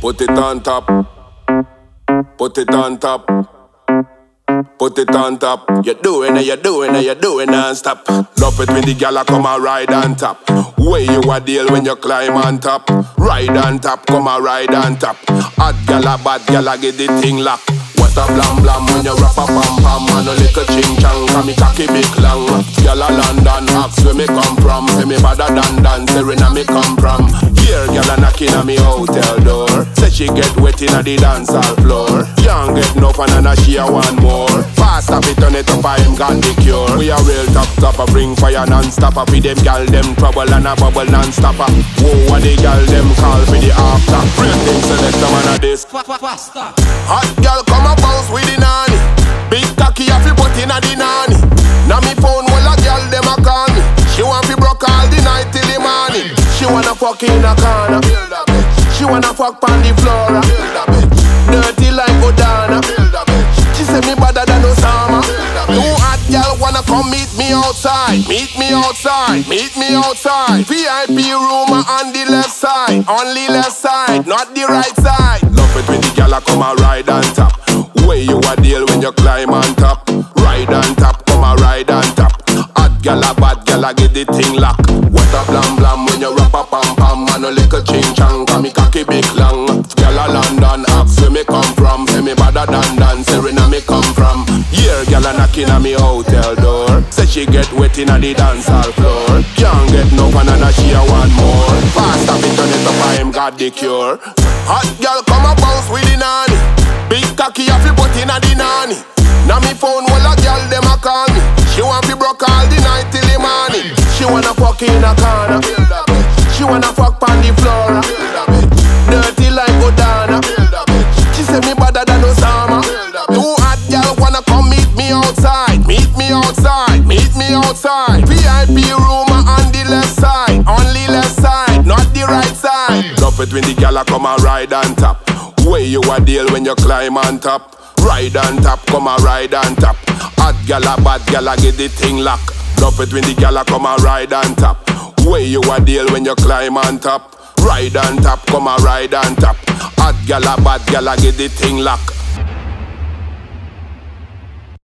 Put it on top. Put it on top. Put it on top. You're doing it, you're doing it, you're doing non-stop. Love it when the gyal come a ride on top. Way you a deal when you climb on top. Ride on top, come a ride on top. Hot gyal a bad gyal a get the thing lock. What a blam blam when you rap a pam pam and a little ching chang. Cause me cocky big long. Gyal a London, ask where me come from. Say me better than dance, where me come from. Here a knocking on me hotel door. Say she get wet inna the dance hall floor. Can't get no fun and she a want more. Fast up it, turn it up, I am got the cure. We are real top top, a bring fire non-stop. A feed them gal them trouble and a bubble non-stop. Whoa, what the gal them call for the after. Real thing select a man of this. Hot gal come a She wanna fuck in a corner. She wanna fuck on the floor. Dirty like Odana. She say me better than Osama. Two hot gal wanna come meet me outside. Meet me outside. Meet me outside. VIP room on the left side. Only left side, not the right side. Love it when the a come a ride on top. Way you a deal when you climb on top. Ride on top, come a ride on top. Hot gal a bad gal a get the thing lock. What a blam a little ching chang. Cause me cocky big long. Gal a London, ask where me come from. Say me better than dance, say where me come from. Here gal a knocking on me hotel door. Say she get wet inna the dance hall floor. Can't get no fun and she a want more. Fast up it, turn it up, I am got the cure. Hot gal come a bounce with the nanny. Big cocky a fi put inna the nanny. Now me phone while a gal dem a call me. She want fi broke all the night till the morning. She wanna fuck in a corner. Outside. VIP room on the left side. Only left side, not the right side. Love it when the gal a come a ride on top. Way you a deal when you climb on top. Ride on top, come a ride on top. Hot gal a bad gal a get the thing lock. Love it when the gal a come a ride on top. Way you a deal when you climb on top. Ride on top, come a ride on top. Hot gal a bad gal a get the thing lock.